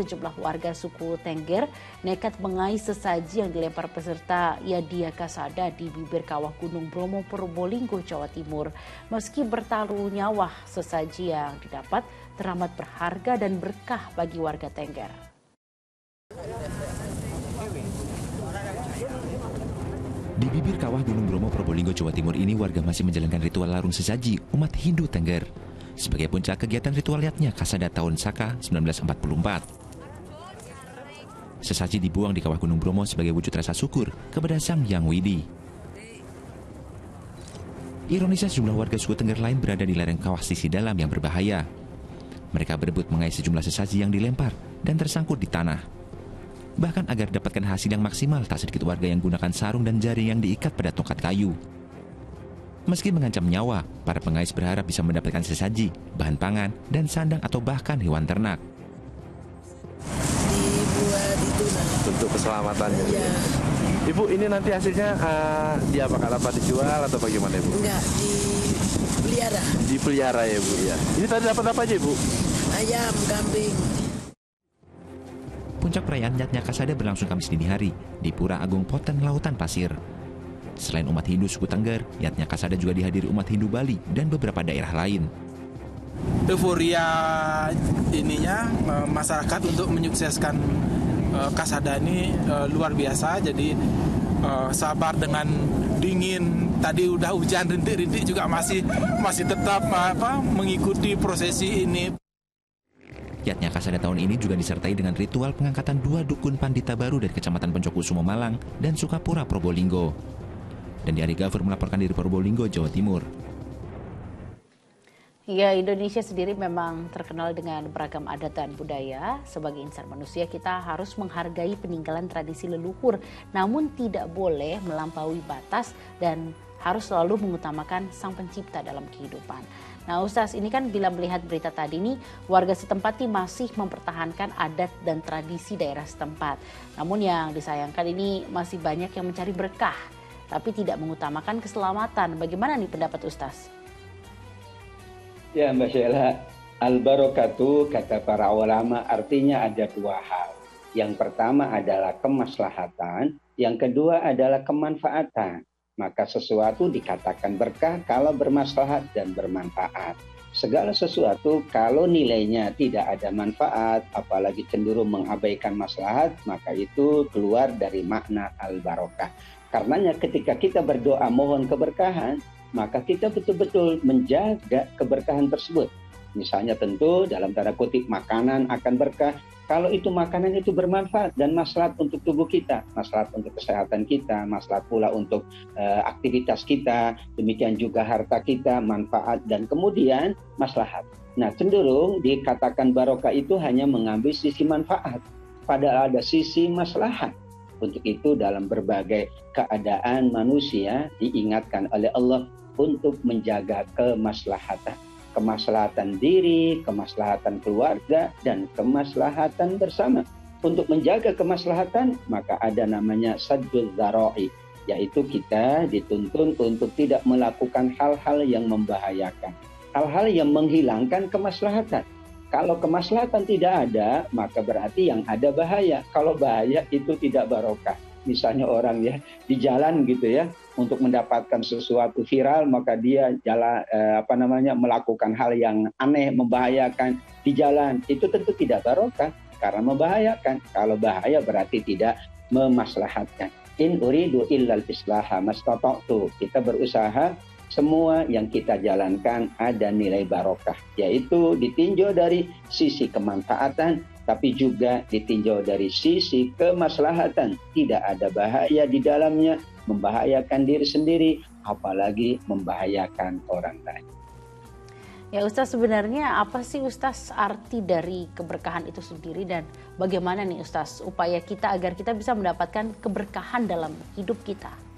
Sejumlah warga suku Tengger nekat mengais sesaji yang dilempar peserta Yadia Kasada di bibir kawah Gunung Bromo Probolinggo, Jawa Timur. Meski bertaruh nyawa, sesaji yang didapat teramat berharga dan berkah bagi warga Tengger. Di bibir kawah Gunung Bromo Probolinggo, Jawa Timur ini warga masih menjalankan ritual larung sesaji umat Hindu Tengger. Sebagai puncak kegiatan ritual liatnya Kasada tahun Saka 1944. Sesaji dibuang di kawah Gunung Bromo sebagai wujud rasa syukur kepada Sang Yang Widi. Ironisnya sejumlah warga suku Tengger lain berada di lereng kawah sisi dalam yang berbahaya. Mereka berebut mengais sejumlah sesaji yang dilempar dan tersangkut di tanah. Bahkan agar dapatkan hasil yang maksimal, tak sedikit warga yang gunakan sarung dan jaring yang diikat pada tongkat kayu. Meski mengancam nyawa, para pengais berharap bisa mendapatkan sesaji, bahan pangan, dan sandang atau bahkan hewan ternak untuk keselamatan. Ya. Ibu, ini nanti hasilnya uh, diapakan apa dijual atau bagaimana Ibu? Enggak, dipelihara. Dipelihara ya Bu ya. Ini tadi dapat apa aja Ibu? Ayam, kambing. Puncak perayaan Nyatnya Kasada berlangsung Kamis dini hari di Pura Agung Poten Lautan Pasir. Selain umat Hindu suku Tengger, Yatnya Kasada juga dihadiri umat Hindu Bali dan beberapa daerah lain. Euforia ininya eh, masyarakat untuk menyukseskan uh, Kasada ini uh, luar biasa. Jadi uh, sabar dengan dingin. Tadi udah hujan rintik-rintik juga masih masih tetap apa mengikuti prosesi ini. Kiatnya Kasada tahun ini juga disertai dengan ritual pengangkatan dua dukun pandita baru dari Kecamatan Poncokusumo Malang dan Sukapura Probolinggo. Dan di Ari Gafur melaporkan dari Probolinggo, Jawa Timur. Ya, Indonesia sendiri memang terkenal dengan beragam adat dan budaya. Sebagai insan manusia, kita harus menghargai peninggalan tradisi leluhur, namun tidak boleh melampaui batas dan harus selalu mengutamakan sang pencipta dalam kehidupan. Nah Ustaz ini kan bila melihat berita tadi nih warga setempat ini masih mempertahankan adat dan tradisi daerah setempat. Namun yang disayangkan ini masih banyak yang mencari berkah tapi tidak mengutamakan keselamatan. Bagaimana nih pendapat Ustaz? Ya Mbak Sheila, al-barokatu kata para ulama artinya ada dua hal. Yang pertama adalah kemaslahatan, yang kedua adalah kemanfaatan. Maka sesuatu dikatakan berkah kalau bermaslahat dan bermanfaat. Segala sesuatu kalau nilainya tidak ada manfaat, apalagi cenderung mengabaikan maslahat, maka itu keluar dari makna al-barokah. Karenanya ketika kita berdoa mohon keberkahan, maka kita betul-betul menjaga keberkahan tersebut. Misalnya tentu dalam tanda kutip makanan akan berkah kalau itu makanan itu bermanfaat dan maslahat untuk tubuh kita, maslahat untuk kesehatan kita, maslahat pula untuk uh, aktivitas kita, demikian juga harta kita, manfaat dan kemudian maslahat. Nah, cenderung dikatakan barokah itu hanya mengambil sisi manfaat, padahal ada sisi maslahat. Untuk itu dalam berbagai keadaan manusia diingatkan oleh Allah untuk menjaga kemaslahatan kemaslahatan diri, kemaslahatan keluarga, dan kemaslahatan bersama. Untuk menjaga kemaslahatan, maka ada namanya sadul zaroi, yaitu kita dituntun untuk tidak melakukan hal-hal yang membahayakan, hal-hal yang menghilangkan kemaslahatan. Kalau kemaslahatan tidak ada, maka berarti yang ada bahaya. Kalau bahaya itu tidak barokah. Misalnya orang ya di jalan gitu ya untuk mendapatkan sesuatu viral maka dia jalan eh, apa namanya melakukan hal yang aneh membahayakan di jalan. Itu tentu tidak barokah karena membahayakan. Kalau bahaya berarti tidak memaslahatkan. In uridu illal islaha mastata'tu. Kita berusaha semua yang kita jalankan ada nilai barokah yaitu ditinjau dari sisi kemanfaatan tapi juga ditinjau dari sisi kemaslahatan. Tidak ada bahaya di dalamnya, membahayakan diri sendiri, apalagi membahayakan orang lain. Ya Ustaz sebenarnya apa sih Ustaz arti dari keberkahan itu sendiri dan bagaimana nih Ustaz upaya kita agar kita bisa mendapatkan keberkahan dalam hidup kita?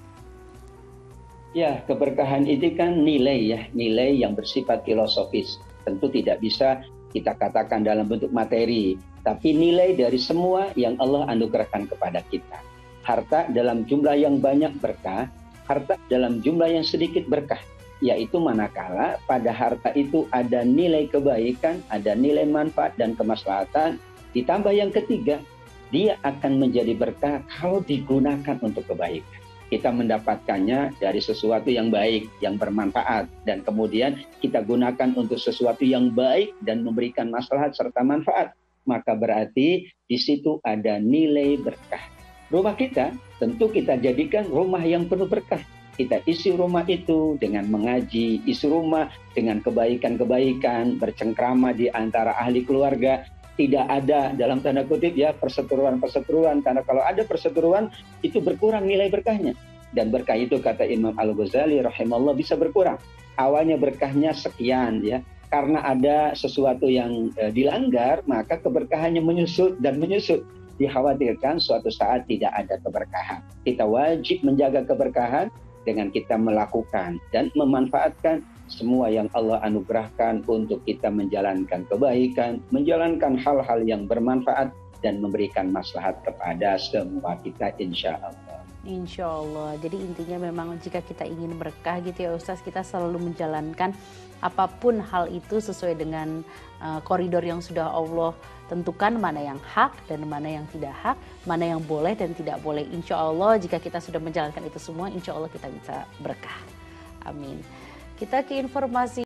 Ya keberkahan itu kan nilai ya, nilai yang bersifat filosofis. Tentu tidak bisa kita katakan dalam bentuk materi, tapi nilai dari semua yang Allah anugerahkan kepada kita. Harta dalam jumlah yang banyak berkah, harta dalam jumlah yang sedikit berkah, yaitu manakala pada harta itu ada nilai kebaikan, ada nilai manfaat dan kemaslahatan, Ditambah yang ketiga, dia akan menjadi berkah kalau digunakan untuk kebaikan. Kita mendapatkannya dari sesuatu yang baik, yang bermanfaat, dan kemudian kita gunakan untuk sesuatu yang baik dan memberikan maslahat serta manfaat. Maka berarti di situ ada nilai berkah. Rumah kita tentu kita jadikan rumah yang penuh berkah. Kita isi rumah itu dengan mengaji, isi rumah dengan kebaikan-kebaikan, bercengkrama di antara ahli keluarga, tidak ada dalam tanda kutip ya perseteruan-perseteruan. Karena kalau ada perseteruan itu berkurang nilai berkahnya. Dan berkah itu kata Imam Al Ghazali rahimahullah bisa berkurang. Awalnya berkahnya sekian ya. Karena ada sesuatu yang e, dilanggar maka keberkahannya menyusut dan menyusut. Dikhawatirkan suatu saat tidak ada keberkahan. Kita wajib menjaga keberkahan dengan kita melakukan dan memanfaatkan semua yang Allah anugerahkan untuk kita menjalankan kebaikan, menjalankan hal-hal yang bermanfaat dan memberikan maslahat kepada semua kita insya Allah. Insya Allah. Jadi intinya memang jika kita ingin berkah gitu ya Ustaz, kita selalu menjalankan apa pun hal itu sesuai dengan uh, koridor yang sudah Allah tentukan mana yang hak dan mana yang tidak hak, mana yang boleh dan tidak boleh. Insya Allah jika kita sudah menjalankan itu semua, insya Allah kita bisa berkah. Amin. Kita ke informasi